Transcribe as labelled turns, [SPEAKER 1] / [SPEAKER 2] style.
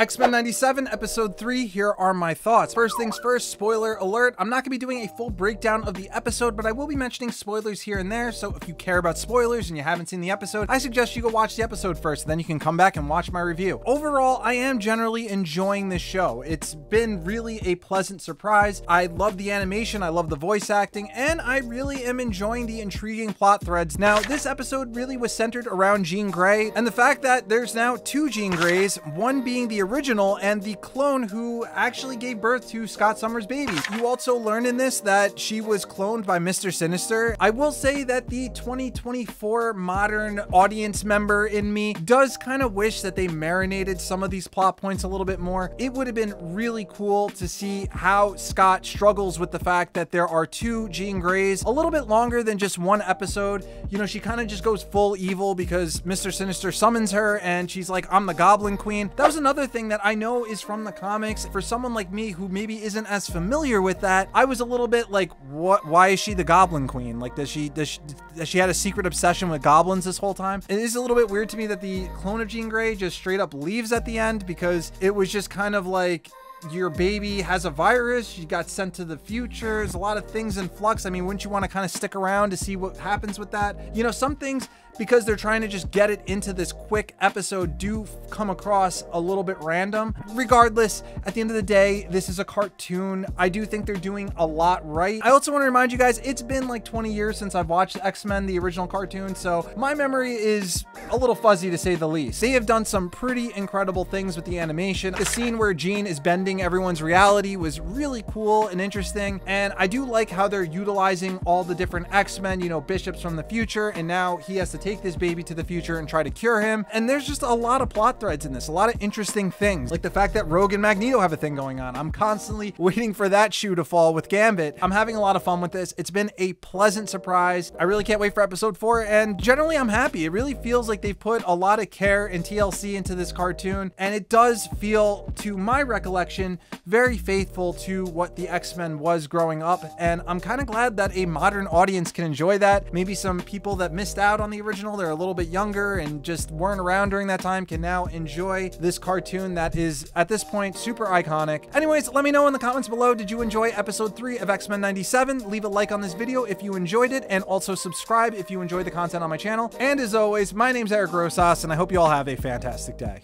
[SPEAKER 1] X-Men 97, episode 3, here are my thoughts. First things first, spoiler alert, I'm not going to be doing a full breakdown of the episode, but I will be mentioning spoilers here and there, so if you care about spoilers and you haven't seen the episode, I suggest you go watch the episode first, then you can come back and watch my review. Overall, I am generally enjoying this show. It's been really a pleasant surprise. I love the animation, I love the voice acting, and I really am enjoying the intriguing plot threads. Now, this episode really was centered around Jean Grey, and the fact that there's now two Jean Greys, one being the original and the clone who actually gave birth to Scott Summers' baby. You also learn in this that she was cloned by Mr. Sinister. I will say that the 2024 modern audience member in me does kind of wish that they marinated some of these plot points a little bit more. It would have been really cool to see how Scott struggles with the fact that there are two Jean Greys a little bit longer than just one episode. You know, she kind of just goes full evil because Mr. Sinister summons her and she's like, I'm the Goblin Queen. That was another thing that I know is from the comics. For someone like me who maybe isn't as familiar with that, I was a little bit like, what? Why is she the Goblin Queen? Like, does she does she, does she had a secret obsession with goblins this whole time? It is a little bit weird to me that the clone of Jean Grey just straight up leaves at the end because it was just kind of like your baby has a virus, you got sent to the future, there's a lot of things in flux. I mean, wouldn't you want to kind of stick around to see what happens with that? You know, some things because they're trying to just get it into this quick episode do come across a little bit random. Regardless, at the end of the day, this is a cartoon. I do think they're doing a lot right. I also want to remind you guys, it's been like 20 years since I've watched X-Men, the original cartoon, so my memory is a little fuzzy to say the least. They have done some pretty incredible things with the animation. The scene where Jean is bending everyone's reality was really cool and interesting, and I do like how they're utilizing all the different X-Men, you know, Bishop's from the future, and now he has to take this baby to the future and try to cure him. And there's just a lot of plot threads in this, a lot of interesting things, like the fact that Rogue and Magneto have a thing going on. I'm constantly waiting for that shoe to fall with Gambit. I'm having a lot of fun with this. It's been a pleasant surprise. I really can't wait for episode four, and generally I'm happy. It really feels like they've put a lot of care and TLC into this cartoon, and it does feel, to my recollection, very faithful to what the X-Men was growing up, and I'm kind of glad that a modern audience can enjoy that. Maybe some people that missed out on the original they're a little bit younger and just weren't around during that time, can now enjoy this cartoon that is at this point super iconic. Anyways, let me know in the comments below, did you enjoy episode 3 of X-Men 97? Leave a like on this video if you enjoyed it, and also subscribe if you enjoy the content on my channel. And as always, my name's Eric Rosas, and I hope you all have a fantastic day.